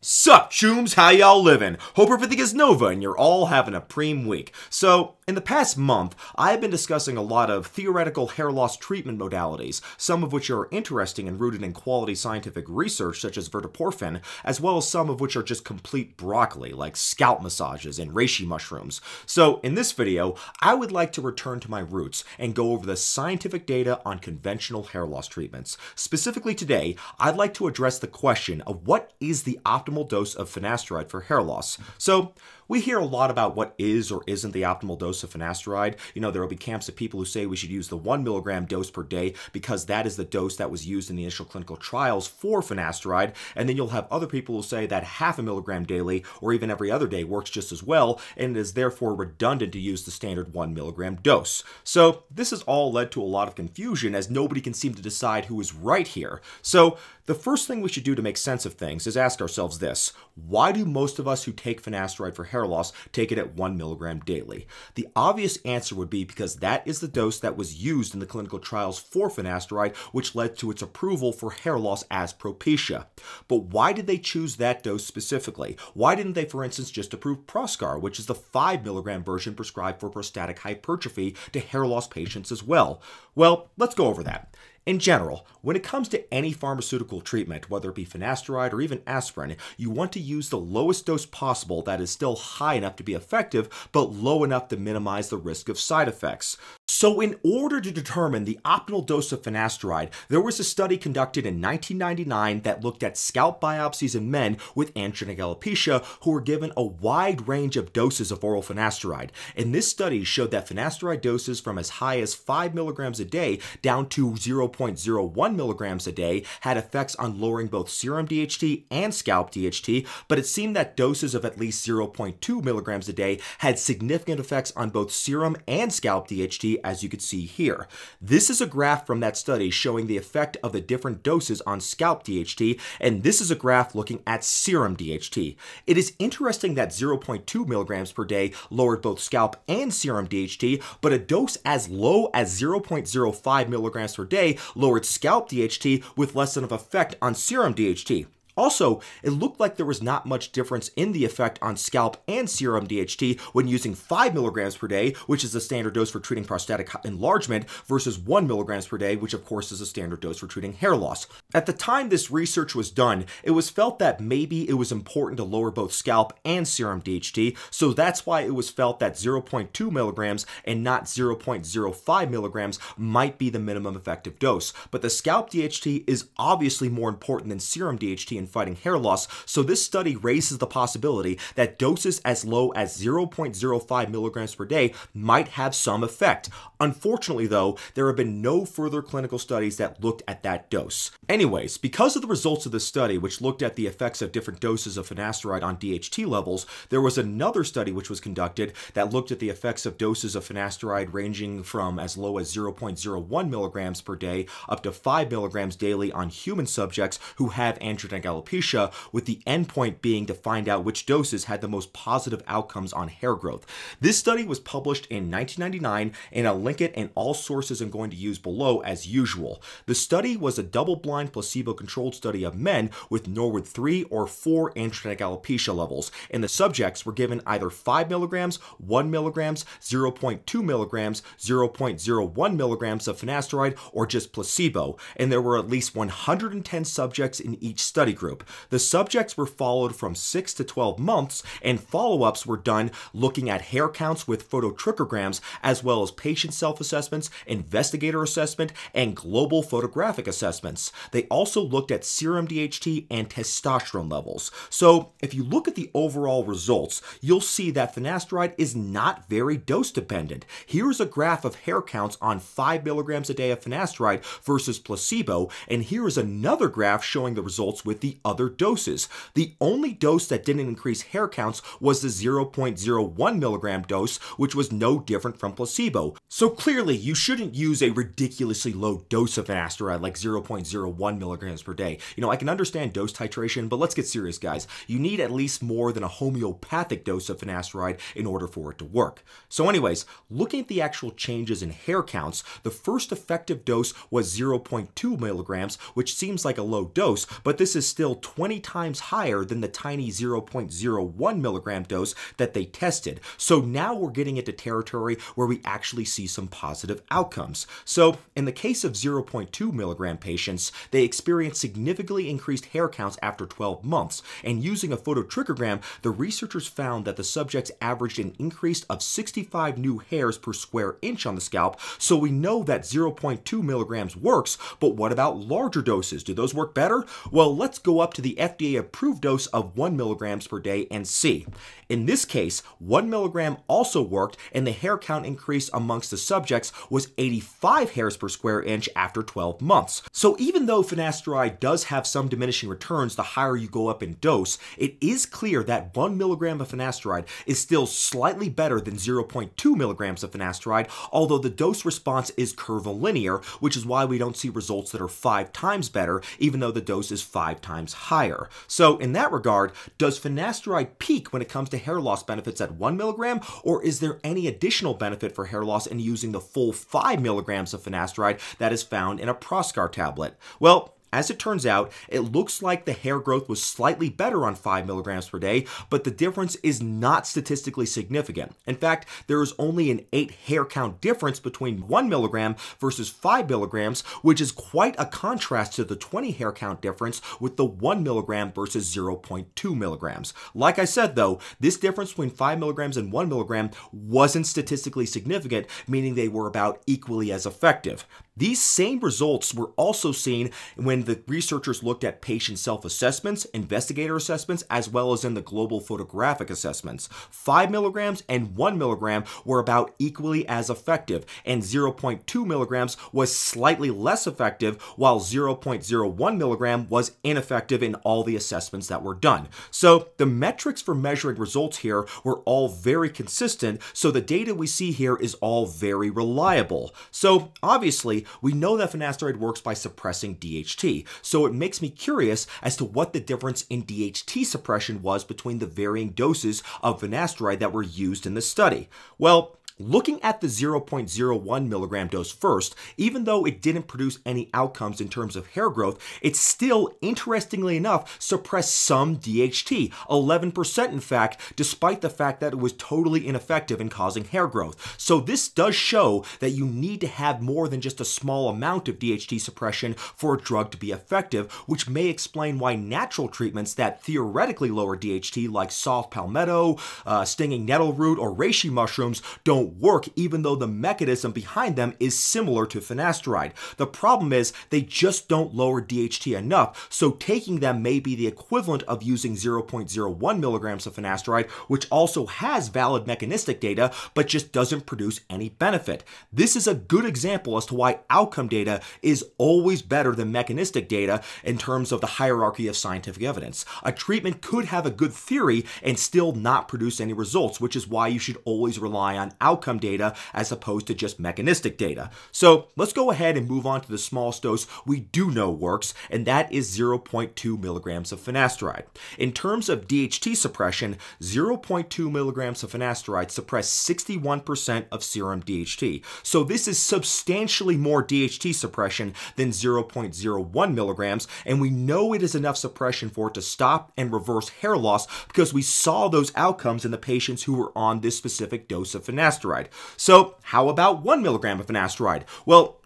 Sup, chooms, how y'all living? Hope everything is Nova and you're all having a preem week. So, in the past month, I've been discussing a lot of theoretical hair loss treatment modalities, some of which are interesting and rooted in quality scientific research, such as verteporfin, as well as some of which are just complete broccoli, like scalp massages and reishi mushrooms. So, in this video, I would like to return to my roots and go over the scientific data on conventional hair loss treatments. Specifically today, I'd like to address the question of what is the optimal optimal dose of finasteride for hair loss. So we hear a lot about what is or isn't the optimal dose of finasteride. You know, there will be camps of people who say we should use the one milligram dose per day because that is the dose that was used in the initial clinical trials for finasteride. And then you'll have other people who say that half a milligram daily or even every other day works just as well and it is therefore redundant to use the standard one milligram dose. So this has all led to a lot of confusion as nobody can seem to decide who is right here. So the first thing we should do to make sense of things is ask ourselves this. Why do most of us who take finasteride for hair loss take it at 1 milligram daily? The obvious answer would be because that is the dose that was used in the clinical trials for finasteride, which led to its approval for hair loss as Propecia. But why did they choose that dose specifically? Why didn't they, for instance, just approve Proscar, which is the 5 milligram version prescribed for prostatic hypertrophy to hair loss patients as well? Well, let's go over that. In general, when it comes to any pharmaceutical treatment, whether it be finasteride or even aspirin, you want to use the lowest dose possible that is still high enough to be effective, but low enough to minimize the risk of side effects. So in order to determine the optimal dose of finasteride, there was a study conducted in 1999 that looked at scalp biopsies in men with androgenetic alopecia who were given a wide range of doses of oral finasteride. And this study showed that finasteride doses from as high as 5 milligrams a day down to 0.01 milligrams a day had effects on lowering both serum DHT and scalp DHT, but it seemed that doses of at least 0.2 milligrams a day had significant effects on both serum and scalp DHT as you can see here. This is a graph from that study showing the effect of the different doses on scalp DHT, and this is a graph looking at serum DHT. It is interesting that 0.2 milligrams per day lowered both scalp and serum DHT, but a dose as low as 0.05 milligrams per day lowered scalp DHT with less than of effect on serum DHT. Also, it looked like there was not much difference in the effect on scalp and serum DHT when using 5 milligrams per day, which is the standard dose for treating prostatic enlargement, versus 1 milligrams per day, which of course is a standard dose for treating hair loss. At the time this research was done, it was felt that maybe it was important to lower both scalp and serum DHT, so that's why it was felt that 0.2 milligrams and not 0.05 milligrams might be the minimum effective dose. But the scalp DHT is obviously more important than serum DHT in fighting hair loss, so this study raises the possibility that doses as low as 0.05 milligrams per day might have some effect. Unfortunately, though, there have been no further clinical studies that looked at that dose. Anyways, because of the results of this study, which looked at the effects of different doses of finasteride on DHT levels, there was another study which was conducted that looked at the effects of doses of finasteride ranging from as low as 0.01 milligrams per day up to 5 milligrams daily on human subjects who have androgenetic alopecia, with the endpoint being to find out which doses had the most positive outcomes on hair growth. This study was published in 1999, and I'll link it in all sources I'm going to use below as usual. The study was a double-blind placebo-controlled study of men with Norwood 3 or 4 androgenetic alopecia levels, and the subjects were given either 5 milligrams, 1 milligrams, 0.2 milligrams, 0.01 milligrams of finasteride, or just placebo, and there were at least 110 subjects in each study group. The subjects were followed from 6 to 12 months, and follow ups were done looking at hair counts with phototrichograms, as well as patient self assessments, investigator assessment, and global photographic assessments. They also looked at serum DHT and testosterone levels. So, if you look at the overall results, you'll see that finasteride is not very dose dependent. Here's a graph of hair counts on 5 milligrams a day of finasteride versus placebo, and here is another graph showing the results with the other doses. The only dose that didn't increase hair counts was the 0.01 milligram dose, which was no different from placebo. So clearly, you shouldn't use a ridiculously low dose of an finasteride like 0.01 milligrams per day. You know, I can understand dose titration, but let's get serious, guys. You need at least more than a homeopathic dose of an finasteride in order for it to work. So anyways, looking at the actual changes in hair counts, the first effective dose was 0.2 milligrams, which seems like a low dose, but this is still 20 times higher than the tiny 0.01 milligram dose that they tested. So now we're getting into territory where we actually see some positive outcomes. So in the case of 0.2 milligram patients, they experienced significantly increased hair counts after 12 months. And using a phototrichogram, the researchers found that the subjects averaged an increase of 65 new hairs per square inch on the scalp. So we know that 0.2 milligrams works, but what about larger doses? Do those work better? Well, let's go up to the FDA approved dose of 1 milligrams per day and see. In this case, 1 milligram also worked, and the hair count increase amongst the subjects was 85 hairs per square inch after 12 months. So even though finasteride does have some diminishing returns the higher you go up in dose, it is clear that 1 milligram of finasteride is still slightly better than 0.2 milligrams of finasteride, although the dose response is curvilinear, which is why we don't see results that are five times better, even though the dose is five times higher. So in that regard, does finasteride peak when it comes to hair loss benefits at 1 milligram, or is there any additional benefit for hair loss in using the full 5 milligrams of finasteride that is found in a Proscar tablet? Well, as it turns out, it looks like the hair growth was slightly better on 5 milligrams per day, but the difference is not statistically significant. In fact, there is only an 8 hair count difference between 1 milligram versus 5 milligrams, which is quite a contrast to the 20 hair count difference with the 1 milligram versus 0.2 milligrams. Like I said though, this difference between 5 milligrams and 1 milligram wasn't statistically significant, meaning they were about equally as effective. These same results were also seen when the researchers looked at patient self assessments, investigator assessments, as well as in the global photographic assessments. 5 milligrams and 1 milligram were about equally as effective, and 0.2 milligrams was slightly less effective, while 0.01 milligram was ineffective in all the assessments that were done. So the metrics for measuring results here were all very consistent, so the data we see here is all very reliable. So obviously, we know that finasteride works by suppressing DHT, so it makes me curious as to what the difference in DHT suppression was between the varying doses of finasteride that were used in the study. Well, Looking at the 0.01 milligram dose first, even though it didn't produce any outcomes in terms of hair growth, it still, interestingly enough, suppressed some DHT, 11% in fact, despite the fact that it was totally ineffective in causing hair growth. So this does show that you need to have more than just a small amount of DHT suppression for a drug to be effective, which may explain why natural treatments that theoretically lower DHT, like saw palmetto, uh, stinging nettle root, or reishi mushrooms, don't don't work even though the mechanism behind them is similar to finasteride. The problem is they just don't lower DHT enough, so taking them may be the equivalent of using 0.01 milligrams of finasteride, which also has valid mechanistic data, but just doesn't produce any benefit. This is a good example as to why outcome data is always better than mechanistic data in terms of the hierarchy of scientific evidence. A treatment could have a good theory and still not produce any results, which is why you should always rely on outcome outcome data as opposed to just mechanistic data. So let's go ahead and move on to the smallest dose we do know works, and that is 0.2 milligrams of finasteride. In terms of DHT suppression, 0.2 milligrams of finasteride suppress 61% of serum DHT. So this is substantially more DHT suppression than 0.01 milligrams, and we know it is enough suppression for it to stop and reverse hair loss because we saw those outcomes in the patients who were on this specific dose of finasteride finasteride. So, how about one milligram of finasteride? Well,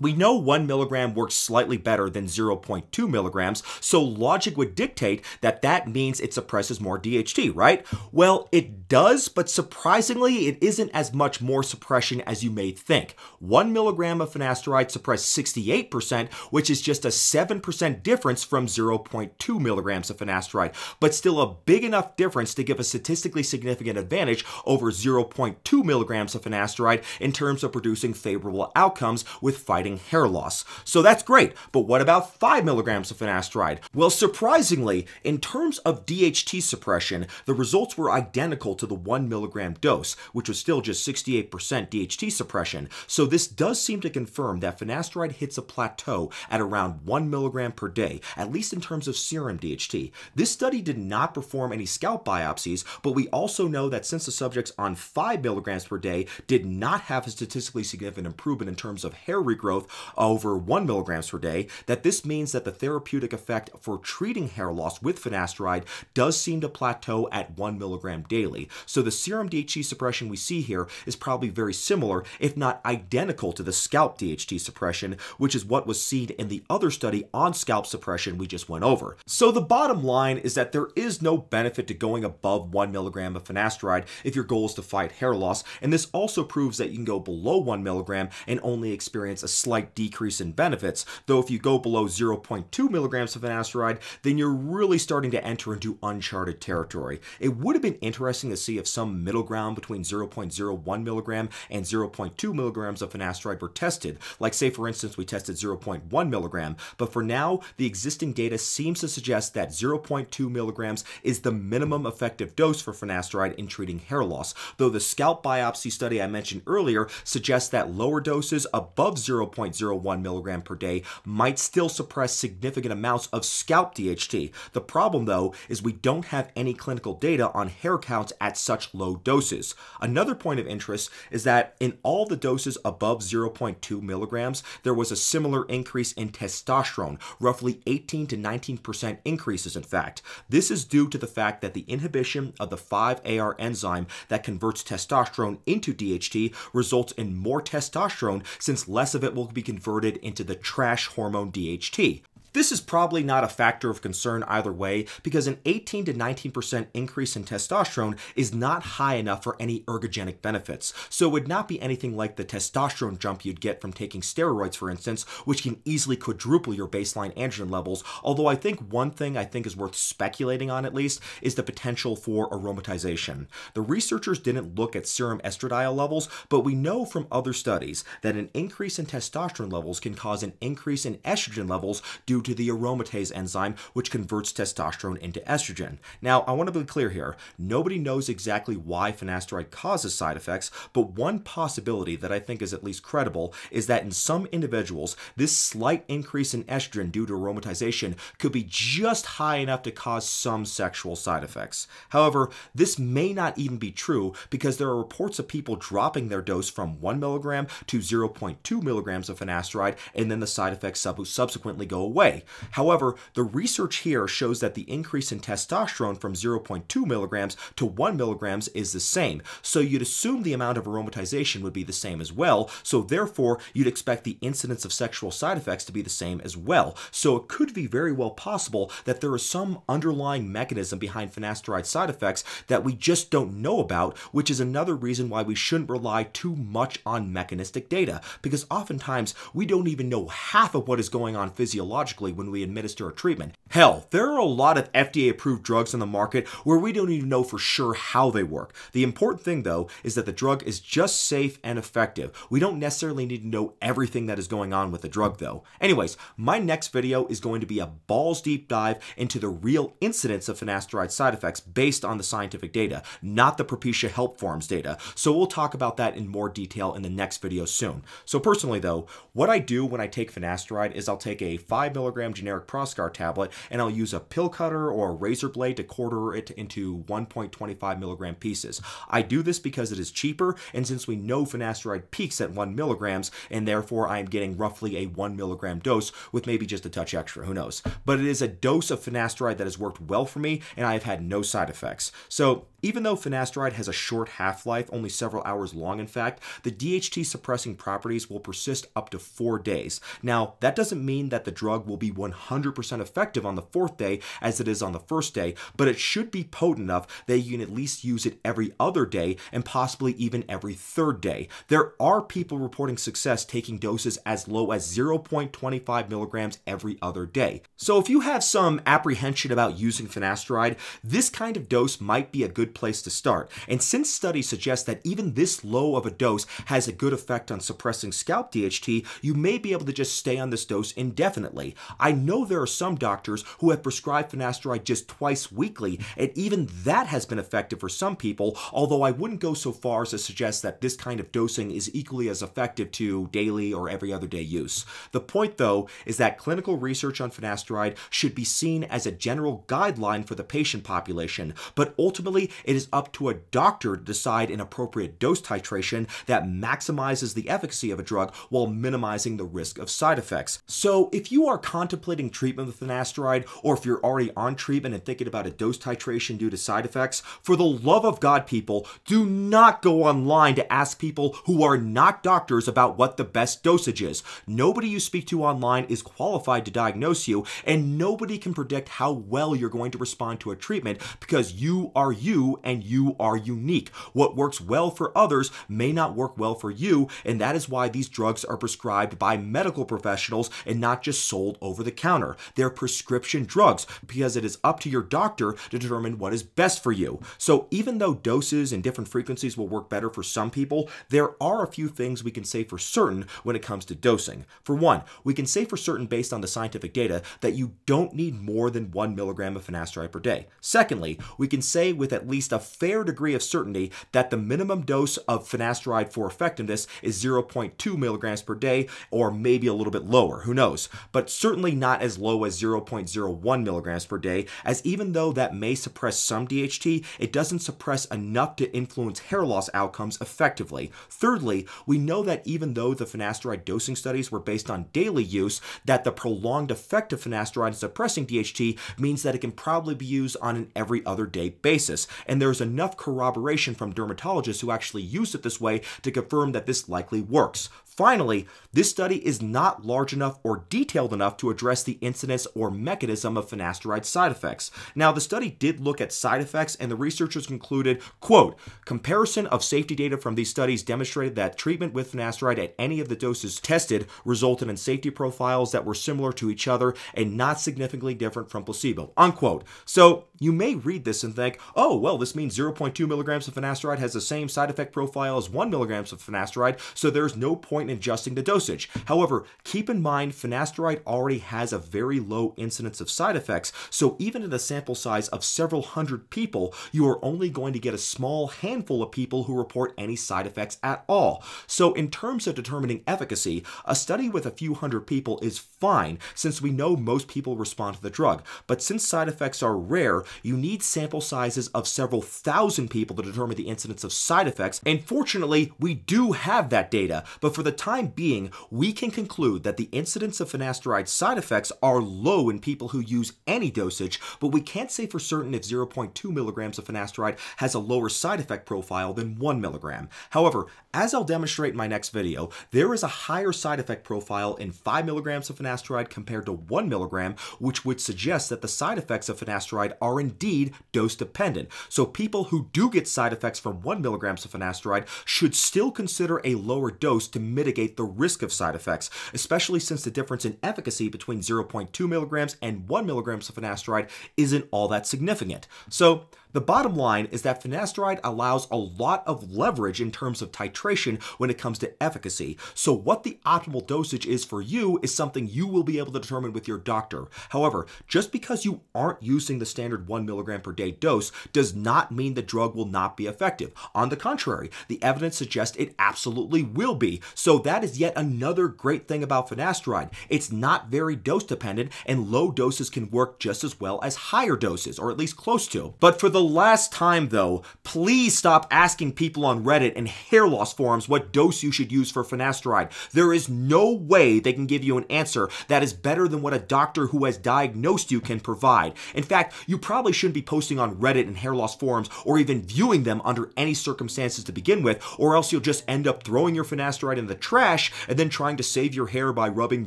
we know 1 milligram works slightly better than 0.2 milligrams, so logic would dictate that that means it suppresses more DHT, right? Well, it does, but surprisingly, it isn't as much more suppression as you may think. 1 milligram of finasteride suppressed 68%, which is just a 7% difference from 0.2 milligrams of finasteride, but still a big enough difference to give a statistically significant advantage over 0.2 milligrams of finasteride in terms of producing favorable outcomes with fighting fighting hair loss. So that's great, but what about 5 milligrams of finasteride? Well, surprisingly, in terms of DHT suppression, the results were identical to the 1 milligram dose, which was still just 68% DHT suppression. So this does seem to confirm that finasteride hits a plateau at around 1 milligram per day, at least in terms of serum DHT. This study did not perform any scalp biopsies, but we also know that since the subjects on 5 milligrams per day did not have a statistically significant improvement in terms of hair regrowth, growth over 1 milligrams per day, that this means that the therapeutic effect for treating hair loss with finasteride does seem to plateau at 1 milligram daily. So the serum DHT suppression we see here is probably very similar, if not identical to the scalp DHT suppression, which is what was seen in the other study on scalp suppression we just went over. So the bottom line is that there is no benefit to going above 1 milligram of finasteride if your goal is to fight hair loss, and this also proves that you can go below 1 milligram and only experience a slight decrease in benefits, though if you go below 0.2 milligrams of finasteride, then you're really starting to enter into uncharted territory. It would have been interesting to see if some middle ground between 0.01 milligram and 0.2 milligrams of finasteride were tested, like say for instance we tested 0.1 milligram, but for now the existing data seems to suggest that 0.2 milligrams is the minimum effective dose for finasteride in treating hair loss, though the scalp biopsy study I mentioned earlier suggests that lower doses above 0.01 milligram per day might still suppress significant amounts of scalp DHT. The problem though is we don't have any clinical data on hair counts at such low doses. Another point of interest is that in all the doses above 0.2 milligrams, there was a similar increase in testosterone, roughly 18 to 19% increases in fact. This is due to the fact that the inhibition of the 5-AR enzyme that converts testosterone into DHT results in more testosterone since less of it will be converted into the trash hormone DHT. This is probably not a factor of concern either way because an 18 to 19% increase in testosterone is not high enough for any ergogenic benefits. So it would not be anything like the testosterone jump you'd get from taking steroids, for instance, which can easily quadruple your baseline androgen levels. Although I think one thing I think is worth speculating on at least is the potential for aromatization. The researchers didn't look at serum estradiol levels, but we know from other studies that an increase in testosterone levels can cause an increase in estrogen levels due due to the aromatase enzyme, which converts testosterone into estrogen. Now, I want to be clear here nobody knows exactly why finasteride causes side effects, but one possibility that I think is at least credible is that in some individuals, this slight increase in estrogen due to aromatization could be just high enough to cause some sexual side effects. However, this may not even be true because there are reports of people dropping their dose from 1 milligram to 0.2 milligrams of finasteride, and then the side effects sub- subsequently go away However, the research here shows that the increase in testosterone from 0.2 milligrams to 1 milligrams is the same. So you'd assume the amount of aromatization would be the same as well. So therefore, you'd expect the incidence of sexual side effects to be the same as well. So it could be very well possible that there is some underlying mechanism behind finasteride side effects that we just don't know about, which is another reason why we shouldn't rely too much on mechanistic data, because oftentimes we don't even know half of what is going on physiologically when we administer a treatment. Hell, there are a lot of FDA approved drugs on the market where we don't even know for sure how they work. The important thing, though, is that the drug is just safe and effective. We don't necessarily need to know everything that is going on with the drug, though. Anyways, my next video is going to be a balls deep dive into the real incidence of finasteride side effects based on the scientific data, not the Propecia Help Forums data. So we'll talk about that in more detail in the next video soon. So personally, though, what I do when I take finasteride is I'll take a 5 milligram generic Proscar tablet and I'll use a pill cutter or a razor blade to quarter it into 1.25 milligram pieces. I do this because it is cheaper, and since we know finasteride peaks at 1 milligrams, and therefore I am getting roughly a 1 milligram dose with maybe just a touch extra, who knows. But it is a dose of finasteride that has worked well for me, and I have had no side effects. So even though finasteride has a short half-life, only several hours long in fact, the DHT suppressing properties will persist up to four days. Now, that doesn't mean that the drug will be 100% effective on the fourth day as it is on the first day, but it should be potent enough that you can at least use it every other day and possibly even every third day. There are people reporting success taking doses as low as 0.25 milligrams every other day. So if you have some apprehension about using finasteride, this kind of dose might be a good good place to start. And since studies suggest that even this low of a dose has a good effect on suppressing scalp DHT, you may be able to just stay on this dose indefinitely. I know there are some doctors who have prescribed finasteride just twice weekly, and even that has been effective for some people, although I wouldn't go so far as to suggest that this kind of dosing is equally as effective to daily or every other day use. The point, though, is that clinical research on finasteride should be seen as a general guideline for the patient population, but ultimately it is up to a doctor to decide an appropriate dose titration that maximizes the efficacy of a drug while minimizing the risk of side effects. So if you are contemplating treatment with finasteride, or if you're already on treatment and thinking about a dose titration due to side effects, for the love of God, people, do not go online to ask people who are not doctors about what the best dosage is. Nobody you speak to online is qualified to diagnose you, and nobody can predict how well you're going to respond to a treatment because you are you and you are unique. What works well for others may not work well for you, and that is why these drugs are prescribed by medical professionals and not just sold over the counter. They're prescription drugs because it is up to your doctor to determine what is best for you. So even though doses and different frequencies will work better for some people, there are a few things we can say for certain when it comes to dosing. For one, we can say for certain based on the scientific data that you don't need more than one milligram of finasteride per day. Secondly, we can say with at least a fair degree of certainty that the minimum dose of finasteride for effectiveness is 0.2 milligrams per day or maybe a little bit lower, who knows, but certainly not as low as 0.01 milligrams per day, as even though that may suppress some DHT, it doesn't suppress enough to influence hair loss outcomes effectively. Thirdly, we know that even though the finasteride dosing studies were based on daily use, that the prolonged effect of finasteride in suppressing DHT means that it can probably be used on an every other day basis. And there's enough corroboration from dermatologists who actually use it this way to confirm that this likely works. Finally, this study is not large enough or detailed enough to address the incidence or mechanism of finasteride side effects. Now, the study did look at side effects, and the researchers concluded, quote, comparison of safety data from these studies demonstrated that treatment with finasteride at any of the doses tested resulted in safety profiles that were similar to each other and not significantly different from placebo, unquote. So you may read this and think, oh, well, this means 0.2 milligrams of finasteride has the same side effect profile as 1 milligrams of finasteride, so there's no point in adjusting the dosage. However, keep in mind finasteride already has a very low incidence of side effects, so even in a sample size of several hundred people, you are only going to get a small handful of people who report any side effects at all. So in terms of determining efficacy, a study with a few hundred people is fine since we know most people respond to the drug. But since side effects are rare, you need sample sizes of several thousand people to determine the incidence of side effects. And fortunately, we do have that data, but for the time being, we can conclude that the incidence of finasteride side effects are low in people who use any dosage, but we can't say for certain if 0.2 milligrams of finasteride has a lower side effect profile than 1 milligram. However, as I'll demonstrate in my next video, there is a higher side effect profile in 5 milligrams of finasteride compared to 1 milligram, which would suggest that the side effects of finasteride are indeed dose dependent. So people who do get side effects from 1 milligrams of finasteride should still consider a lower dose to mitigate the risk of side effects, especially since the difference in efficacy between 0.2 milligrams and 1 milligrams of finasteride isn't all that significant. So the bottom line is that finasteride allows a lot of leverage in terms of titration when it comes to efficacy. So what the optimal dosage is for you is something you will be able to determine with your doctor. However, just because you aren't using the standard 1 milligram per day dose does not mean the drug will not be effective. On the contrary, the evidence suggests it absolutely will be. So that is yet another great thing about finasteride. It's not very dose dependent and low doses can work just as well as higher doses, or at least close to. But for the the last time, though, please stop asking people on Reddit and hair loss forums what dose you should use for finasteride. There is no way they can give you an answer that is better than what a doctor who has diagnosed you can provide. In fact, you probably shouldn't be posting on Reddit and hair loss forums or even viewing them under any circumstances to begin with, or else you'll just end up throwing your finasteride in the trash and then trying to save your hair by rubbing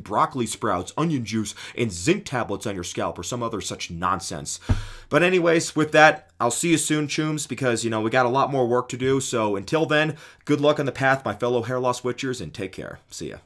broccoli sprouts, onion juice, and zinc tablets on your scalp or some other such nonsense. But anyways, with that, I'll see you soon, Chooms, because, you know, we got a lot more work to do. So until then, good luck on the path, my fellow hair loss witchers, and take care. See ya.